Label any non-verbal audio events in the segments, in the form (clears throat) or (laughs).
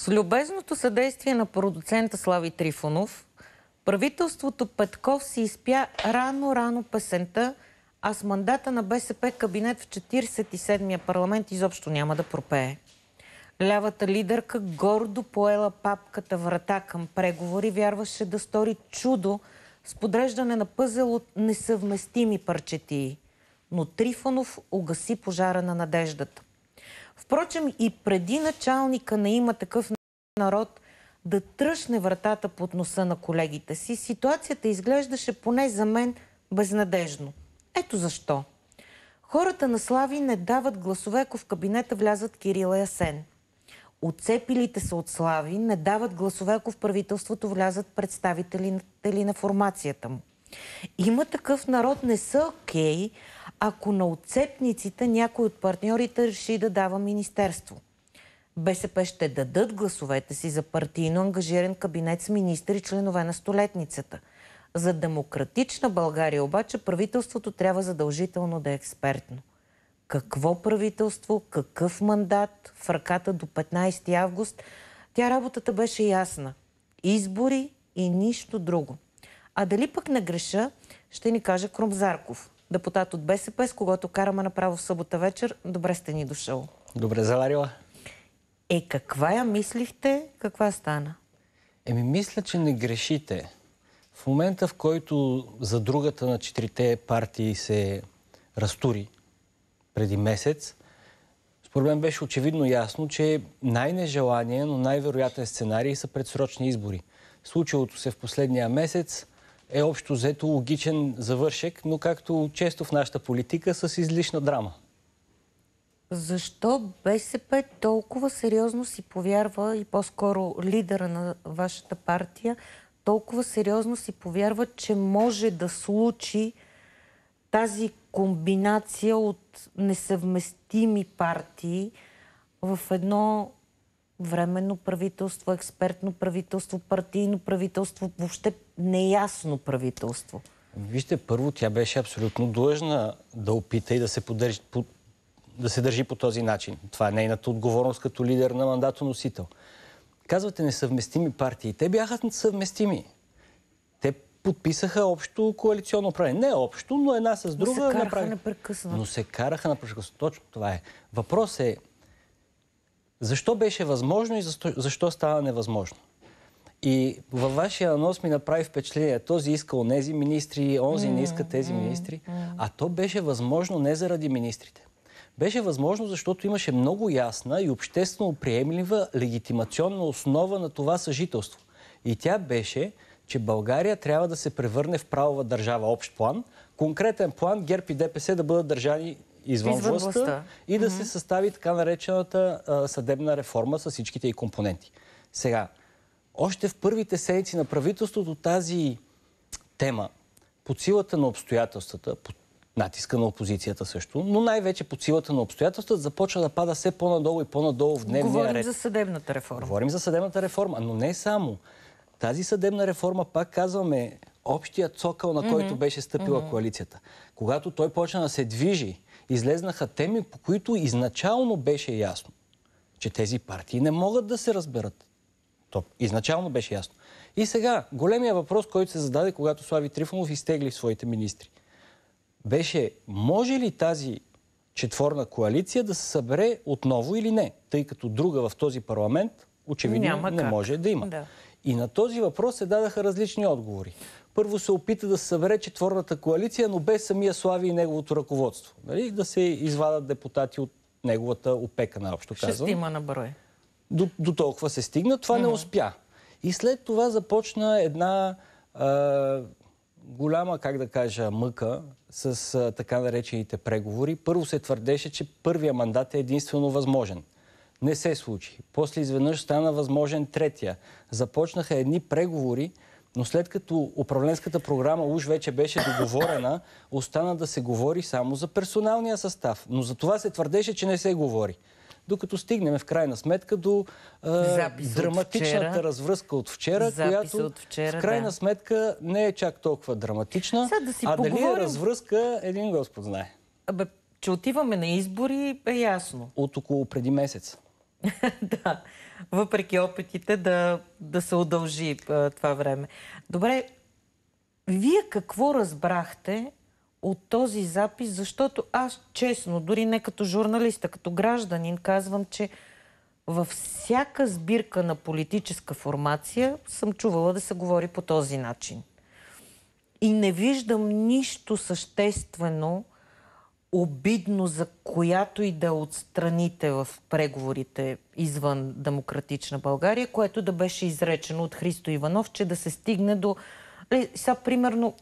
С любезното съдействие на продуцента Слави Трифонов, правителството Петков си изпя рано-рано песента, а с мандата на БСП кабинет в 47-я парламент изобщо няма да пропее. Лявата лидерка гордо поела папката врата към преговори, вярваше да стори чудо с подреждане на пъзел от несъвместими парчетии. Но Трифонов угаси пожара на надеждата. Впрочем, и преди началника на има такъв народ да тръщне вратата под носа на колегите си, ситуацията изглеждаше поне за мен безнадежно. Ето защо. Хората на Слави не дават гласове, ако в кабинета влязат Кирила и Асен. Отцепилите се от Слави не дават гласове, ако в правителството влязат представители на формацията му. Има такъв народ не са окей, ако на отцепниците някой от партньорите реши да дава министерство. БСП ще дадат гласовете си за партийно ангажиран кабинет с министри и членове на столетницата. За демократична България обаче правителството трябва задължително да е експертно. Какво правителство, какъв мандат в ръката до 15 август, тя работата беше ясна. Избори и нищо друго. А дали пък не греша, ще ни каже Кромзарков, депутат от БСП, с когото караме направо в събота вечер. Добре сте ни дошъл. Добре заварила. Е, каква я мислихте, каква стана? Еми, мисля, че не грешите. В момента, в който за другата на четирите партии се разтури преди месец, според мен беше очевидно ясно, че най-нежелания, но най-вероятен сценарий са предсрочни избори. Случилото се в последния месец е общо взето логичен завършек, но както често в нашата политика, с излишна драма. Защо БСП толкова сериозно си повярва и по-скоро лидера на вашата партия толкова сериозно си повярва, че може да случи тази комбинация от несъвместими партии в едно временно правителство, експертно правителство, партийно правителство, въобще неясно правителство? Вижте, първо тя беше абсолютно длъжна да опита и да се, поддържи, да се държи по този начин. Това е нейната отговорност като лидер на мандатоносител. Казвате несъвместими партии. Те бяха съвместими. Те подписаха общо коалиционно управление. Не общо, но една с друга. Но се караха направи... непрекъснато. Но се караха непрекъснато. Точно това е. Въпрос е защо беше възможно и защо, защо става невъзможно? И във вашия анонс ми направи впечатление, този иска онези министри, онзи не иска тези министри. А то беше възможно не заради министрите. Беше възможно, защото имаше много ясна и обществено приемлива легитимационна основа на това съжителство. И тя беше, че България трябва да се превърне в правова държава общ план, конкретен план ГЕРБ и ДПС да бъдат държани извън, извън властта, властта и да mm-hmm. се състави така наречената а, съдебна реформа с всичките и компоненти. Сега, още в първите седмици на правителството тази тема, под силата на обстоятелствата, под натиска на опозицията също, но най-вече под силата на обстоятелствата започва да пада все по-надолу и по-надолу в дневния Говорим ред. за съдебната реформа. Говорим за съдебната реформа, но не само. Тази съдебна реформа, пак казваме, общия цокъл, на който mm-hmm. беше стъпила mm-hmm. коалицията. Когато той почна да се движи, излезнаха теми, по които изначално беше ясно, че тези партии не могат да се разберат. То изначално беше ясно. И сега, големия въпрос, който се зададе, когато Слави Трифонов изтегли своите министри, беше може ли тази четворна коалиция да се събере отново или не, тъй като друга в този парламент очевидно Няма не как. може да има. Да. И на този въпрос се дадаха различни отговори. Първо се опита да се събере четворната коалиция, но без самия Слави и неговото ръководство. Нали? Да се извадат депутати от неговата опека, наобщо казвам. Шестима на брой. До, до толкова се стигна. Това mm-hmm. не успя. И след това започна една а, голяма, как да кажа, мъка с а, така наречените преговори. Първо се твърдеше, че първия мандат е единствено възможен. Не се случи. После изведнъж стана възможен третия. Започнаха едни преговори, но след като управленската програма уж вече беше договорена, остана да се говори само за персоналния състав. Но за това се твърдеше, че не се говори. докато стигнем в крайна сметка до а, драматичната развръзка от вчера, Записа която от вчера, в крайна да. сметка не е чак толкова драматична, Сега да си а дали е поговорим. развръзка, един Господ знае. Абе, че отиваме на избори е ясно. От около преди месец. (laughs) да, въпреки опитите да, да се удължи а, това време. Добре, вие какво разбрахте от този запис? Защото аз честно, дори не като журналист, а като гражданин, казвам, че във всяка сбирка на политическа формация съм чувала да се говори по този начин. И не виждам нищо съществено, обидно за която и да от страните в преговорите извън Демократична България, което да беше изречено от Христо Иванов, че да се стигне до... Ле, Сега, примерно,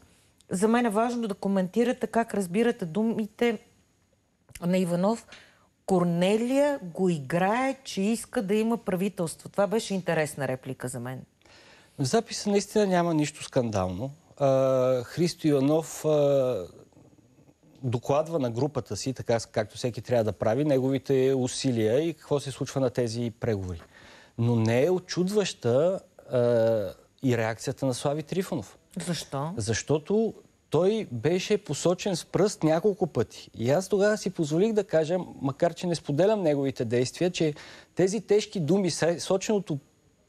за мен е важно да коментирате как разбирате думите на Иванов. Корнелия го играе, че иска да има правителство. Това беше интересна реплика за мен. В записа наистина няма нищо скандално. Христо Иванов докладва на групата си, така както всеки трябва да прави, неговите усилия и какво се случва на тези преговори. Но не е очудваща а, и реакцията на Слави Трифонов. Защо? Защото той беше посочен с пръст няколко пъти. И аз тогава си позволих да кажа, макар че не споделям неговите действия, че тези тежки думи, соченото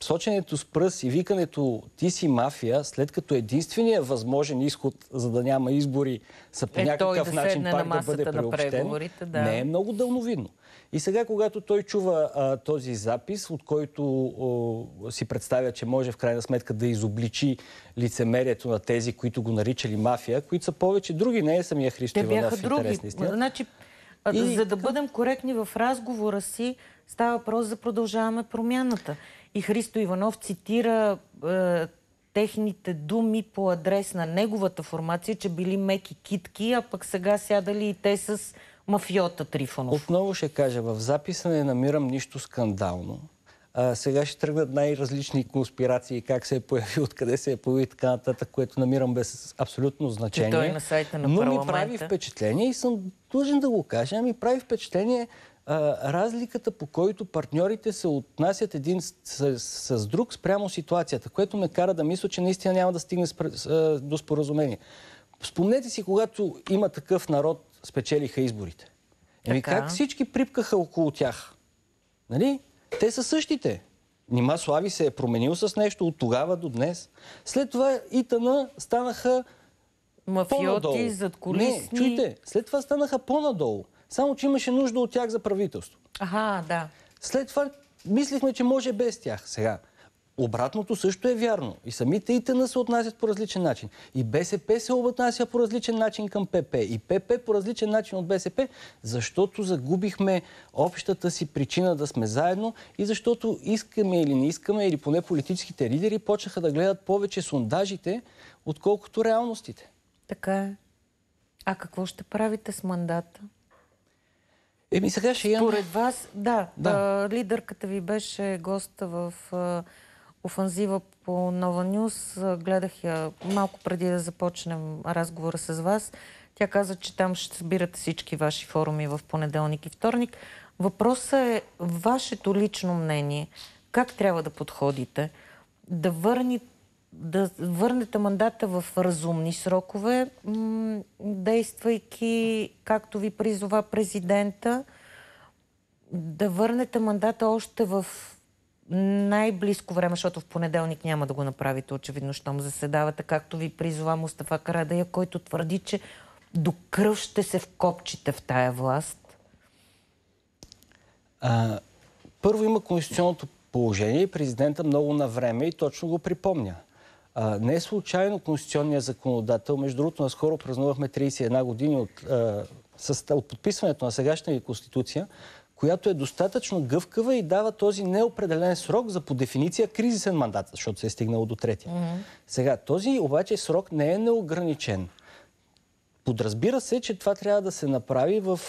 соченето с пръст и викането ти си мафия, след като единственият възможен изход, за да няма избори, са по Е, някакъв да начин пак на да бъде преговорите, да. не е много дълновидно. И сега, когато той чува а, този запис, от който о, си представя, че може в крайна сметка да изобличи лицемерието на тези, които го наричали мафия, които са повече други, не е самия Христо Иванов други. на истината. Значи, а, И за да бъдем коректни в разговора си, става въпрос за продължаваме промяната. И Христо Иванов цитира е, техните думи по адрес на неговата формация, че били меки китки, а пък сега сядали и те с мафиота Трифонов. Отново ще кажа, в записа не намирам нищо скандално. А, сега ще тръгнат най-различни конспирации, как се е появил, (laughs) откъде се е появил и така нататък, което намирам без абсолютно значение. Че той е на сайта на Но ми парламента. прави впечатление и съм длъжен да го кажа, ми прави впечатление а, разликата по който партньорите се отнасят един с, с, с друг спрямо ситуацията, което ме кара да мисля, че наистина няма да стигне спр... с- до споразумение. Спомнете си, когато има такъв народ, спечелиха изборите. Еми Така. как всички припкаха около тях? Нали? Те са същите. Нима Слави се е променил с нещо от тогава до днес. След това Итана станаха. Мафиоти, задколисни. Не, чуйте, след това станаха по-надолу. Само, че имаше нужда от тях за правителство. Аха, да. След това мислихме, че може без тях. Сега, обратното също е вярно. И самите ИТН се отнасят по различен начин. И БСП се отнася по различен начин към ПП. И ПП по различен начин от БСП, защото загубихме общата си причина да сме заедно и защото искаме или не искаме, или поне политическите лидери почнаха да гледат повече сондажите, отколкото реалностите. Така е. А какво ще правите с мандата? Еми сега ще имаме... Според вас, да, Да. Лидерката ви беше госта в офанзива по Нова Нюс. Гледах я малко преди да започнем разговора с вас. Тя каза, че там ще събирате всички ваши форуми в понеделник и вторник. Въпросът е вашето лично мнение. Как трябва да подходите? Да върнете да върнете мандата в разумни срокове, действайки както ви призова президента, да върнете мандата още в най-близко време, защото в понеделник няма да го направите, очевидно, щом заседавате, както ви призова Мустафа Карадая, който твърди, че до кръв ще се вкопчите в тая власт. А, първо има конституционното положение и президента много на време и точно го припомня. А, не е случайно конституционният законодател. Между другото, наскоро празнувахме 31 години от, а, с, от подписването на сегашната конституция, която е достатъчно гъвкава и дава този неопределен срок за по дефиниция кризисен мандат, защото се е стигнало до третия. Сега, този обаче срок не е неограничен. Подразбира се, че това трябва да се направи в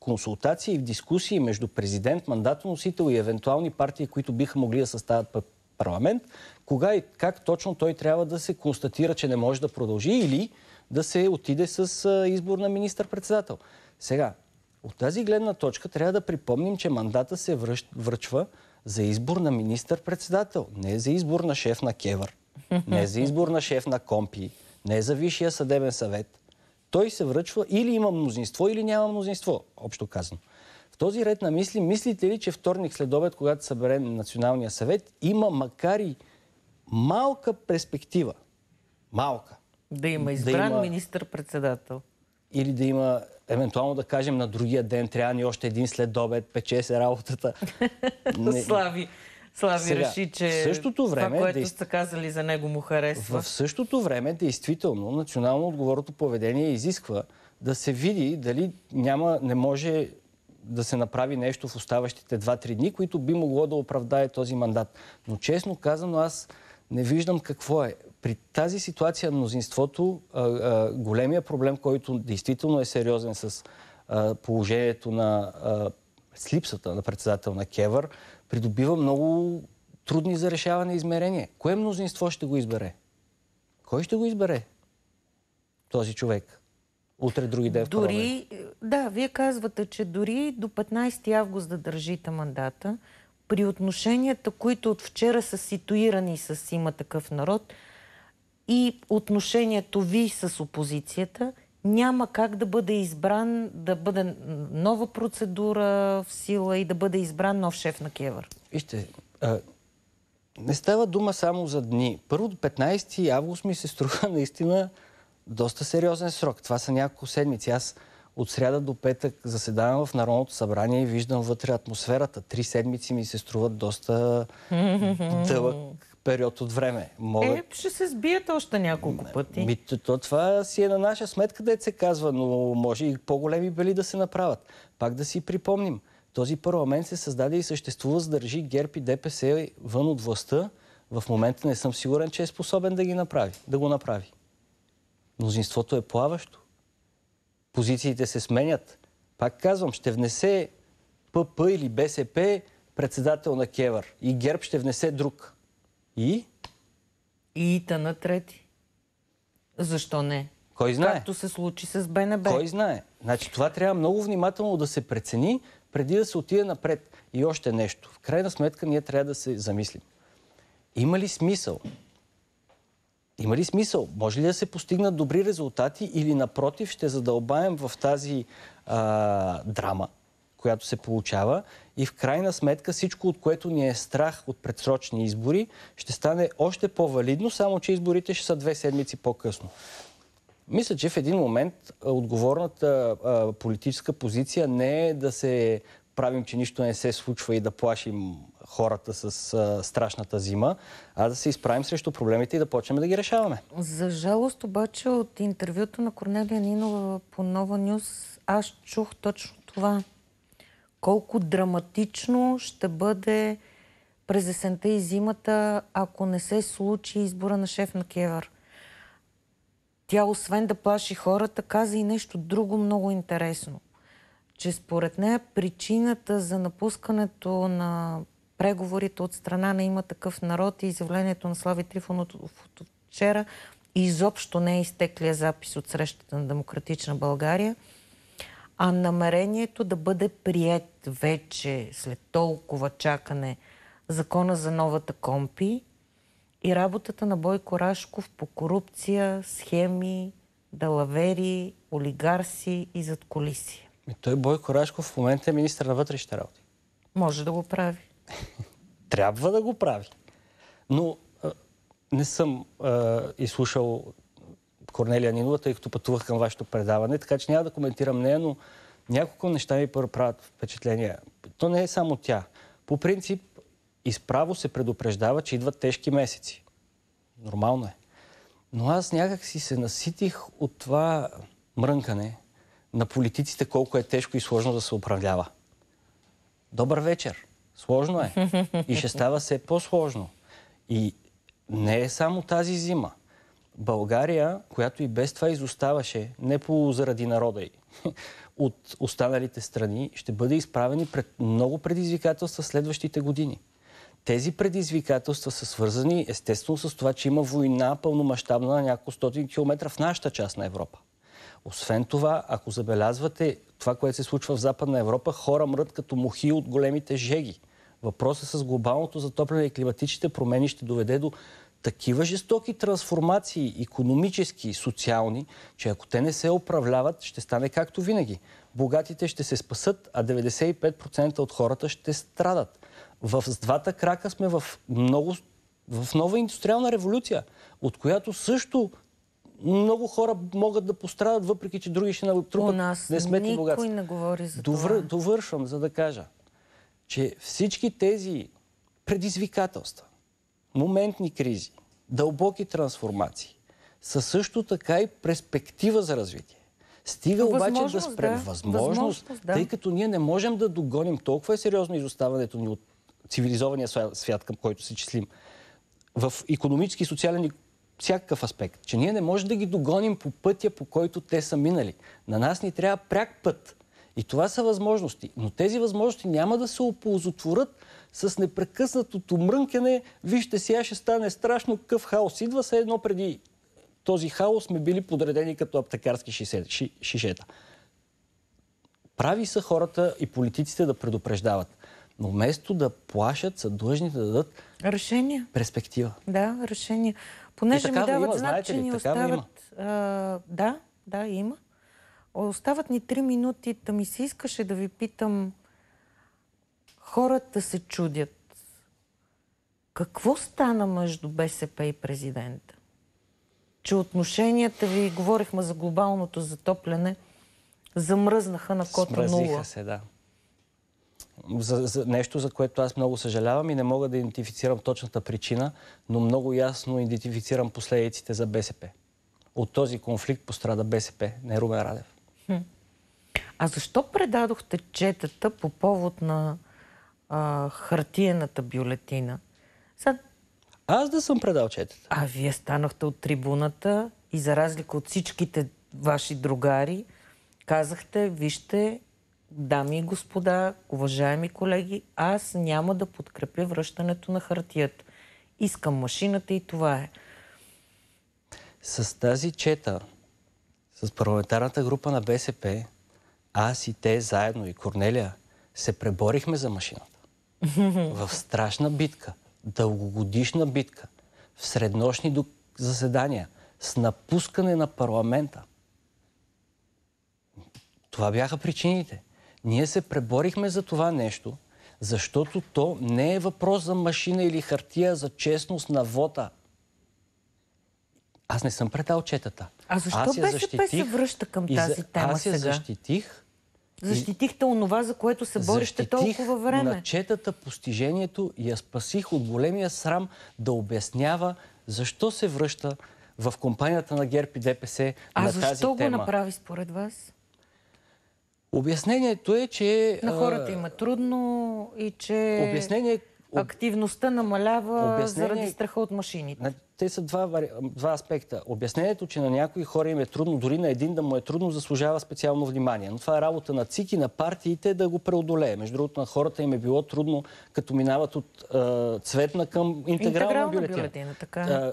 консултации и в дискусии между президент, мандатоносител и евентуални партии, които биха могли да съставят парламент, кога и как точно той трябва да се констатира, че не може да продължи или да се отиде с избор на министър-председател. Сега, От тази гледна точка трябва да припомним, че мандата се връчва за избор на министър-председател, не за избор на шеф на Кевър, (laughs) не за избор на шеф на Компи, не за Висшия съдебен съвет. Той се връчва или има мнозинство, или няма мнозинство, общо казано. В този ред на мисли, мислите ли, че вторник след обед, когато събере Националния съвет, има макар и малка перспектива, малка, Да има избран да има... министър-председател. Или да има, евентуално да кажем, на другия ден трябва ни още един след обед, пече се работата. (laughs) Не... Слави. Слави Сега, реши, че в същото време, това, което да... сте казали за него му харесва. В същото време, действително, национално отговорното поведение изисква да се види дали няма, не може да се направи нещо в оставащите 2-3 дни, които би могло да оправдае този мандат. Но честно казано, аз не виждам какво е. При тази ситуация мнозинството, а, а, големия проблем, който действително е сериозен с а, положението на с липсата на председател на Кевър, придобива много трудни за решаване измерения. Кое мнозинство ще го избере? Кой ще го избере? Този човек. Утре, други ден в Дори, да, вие казвате, че дори до 15 август да държите мандата, при отношенията, които от вчера са ситуирани с има такъв народ и отношението ви с опозицията, няма как да бъде избран, да бъде нова процедура в сила и да бъде избран нов шеф на Кевър. Вижте, а, не става дума само за дни. Първо до 15 август ми се струва (laughs) наистина доста сериозен срок. Това са няколко седмици. Аз от сряда до петък заседавам в Народното събрание и виждам вътре атмосферата. Три седмици ми се струват доста (laughs) дълъг период от време. Мога... Е, ще се сбият още няколко пъти. Ми, то, това си е на наша сметка, да се казва, но може и по-големи бели да се направят. Пак да си припомним. Този парламент се създаде и съществува, за да държи ГЕРБ и ДПС вън от властта. В момента не съм сигурен, че е способен да ги направи, да го направи. Мнозинството е плаващо. Позициите се сменят. Пак казвам, ще внесе ПП или БСП председател на Кевър. И ГЕРБ ще внесе друг. И? И та на трети. Защо не? Кой знае? Както се случи с БНБ. Кой знае? Значи това трябва много внимателно да се прецени, преди да се отиде напред. И още нещо. В крайна сметка ние трябва да се замислим. Има ли смисъл? Има ли смисъл? Може ли да се постигнат добри резултати или напротив ще задълбаем в тази а, драма, която се получава и в крайна сметка всичко, от което ни е страх от предсрочни избори, ще стане още по-валидно, само че изборите ще са две седмици по-късно. Мисля, че в един момент отговорната а, политическа позиция не е да се правим, че нищо не се случва и да плашим хората с а, страшната зима, а да се изправим срещу проблемите и да почнем да ги решаваме. За жалост обаче от интервюто на Корнелия Нинова по Нова Нюс аз чух точно това. Колко драматично ще бъде през есента и зимата, ако не се случи избора на шеф на Кевър. Тя, освен да плаши хората, каза и нещо друго много интересно. Че според нея причината за напускането на преговорите от страна на има такъв народ и изявлението на Слави Трифонов от вчера изобщо не е изтеклия запис от срещата на Демократична България, а намерението да бъде прият вече след толкова чакане закона за новата компи и работата на Бойко Рашков по корупция, схеми, далавери, олигарси и задколисия. Той Бойко Рашков в момента е министър на вътрешните работи. Може да го прави. (laughs) Трябва да го прави. Но а, не съм а, изслушал Корнелия Нинова, тъй като пътувах към вашето предаване, така че няма да коментирам нея, но няколко неща ми правят впечатление. То не е само тя. По принцип, изправо се предупреждава, че идват тежки месеци. Нормално е. Но аз някак си се наситих от това мрънкане на политиците, колко е тежко и сложно да се управлява. Добър вечер. Сложно е. И ще става все по-сложно. И не е само тази зима. България, която и без това изоставаше, не по заради народа й, (laughs) от останалите страни, ще бъде изправени пред много предизвикателства следващите години. Тези предизвикателства са свързани естествено с това, че има война пълномащабна на няколко стотин километра в нашата част на Европа. Освен това, ако забелязвате това, което се случва в Западна Европа, хора мрът като мухи от големите жеги. Въпросът с глобалното затопляне и климатичните промени ще доведе до такива жестоки трансформации, економически, социални, че ако те не се управляват, ще стане както винаги. Богатите ще се спасат, а 95% от хората ще страдат. В с двата крака сме в много в нова индустриална революция, от която също много хора могат да пострадат, въпреки че други ще натрупат У нас несметни никой богатства. не говори за Довър, това. довършвам, за да кажа, че всички тези предизвикателства, моментни кризи, дълбоки трансформации, са също така и перспектива за развитие. Стига обаче да спрем. да. Възможност, Възможност, да. тъй като ние не можем да догоним толкова е сериозно изоставането ни от цивилизования свя- свят, към който се числим, в економически, социален и всякакъв аспект, че ние не можем да ги догоним по пътя, по който те са минали. На нас ни трябва пряк път. И това са възможности. Но тези възможности няма да се оползотворят с непрекъснатото мрънкане. Вижте, сега ще стане страшно какъв хаос. Идва се едно преди този хаос сме били подредени като аптекарски шишета. Прави са хората и политиците да предупреждават. Но вместо да плашат, са длъжни да дадат Решения. перспектива. Да, решения. Понеже ми дават има, знак, знаете че ни остават... А, да, да, има. Остават ни три минути, да ми се искаше да ви питам. Хората се чудят. Какво стана между БСП и президента? Че отношенията ви, говорихме за глобалното затопляне, замръзнаха на кота нула. се, да. За, за нещо, за което аз много съжалявам и не мога да идентифицирам точната причина, но много ясно идентифицирам последиците за БСП. От този конфликт пострада БСП, не Румен Радев. А защо предадохте четата по повод на а, хартиената бюлетина? Сега, Аз да съм предал четата. а вие станахте от трибуната и за разлика от всичките ваши другари, казахте, вижте, дами и господа, уважаеми колеги, аз няма да подкрепя връщането на хартията. Искам машината и това е. С тази чета, с парламентарната група на БСП, аз и те заедно и Корнелия се преборихме за машината. (laughs) в страшна битка, дългогодишна битка, в среднощни заседания, с напускане на парламента. Това бяха причините. Ние се преборихме за това нещо, защото то не е въпрос за машина или хартия, за честност на вота. Аз не съм предал четата. А защо Аз я БСП се връща към тази тема Аз я сега? защитих. Защитихте онова, за което се борихте защитих толкова време. на четата постижението и я спасих от големия срам да обяснява защо се връща в компанията на ГЕРБ и ДПС А на защо тази го тема. направи според вас? Обяснението е, че... На а, хората им е трудно и че Обяснение... активността намалява Обяснение- заради страха от машините. На- Те са два, два аспекта. Обяснението, че на някои хора им е трудно, дори на един да му е трудно, заслужава специално внимание. Но това е работа на ЦИК и на партиите да го преодолее. Между другото, на хората им е било трудно, като минават от а, цветна към интегрална, Интегрална бюлетина. така е.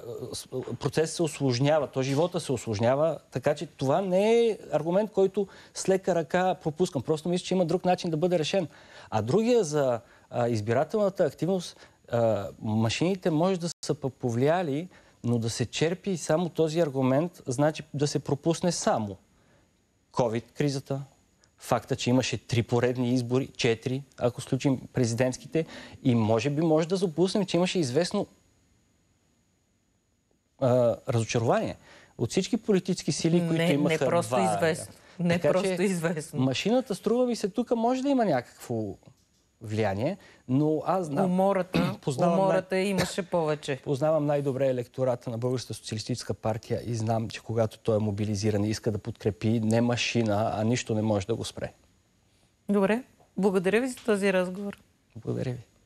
Процесът се осложнява, то живота се осложнява, така че това не е аргумент, който с лека ръка пропускам. Просто мисля, че има друг начин да бъде решен. А другия за а, избирателната активност, а, машините може да са повлияли, но да се черпи само този аргумент, значи да се пропусне само COVID-кризата, факта, че имаше три поредни избори, четири, ако сключим президентските, и може би може да допуснем, че имаше известно а, разочарование от всички политически сили, които Не- не имаха просто два- известно. Не Така просто известно. Машината, струва ми се, тук може да има някакво влияние, но аз знам... Умората, (clears throat) Познавам умората имаше повече. (clears throat) Познавам най-добре електората на Българската социалистическа партия и знам, че когато той е мобилизиран и иска да подкрепи не машина, а нищо не може да го спре. Добре, благодаря ви за този разговор. Благодаря ви.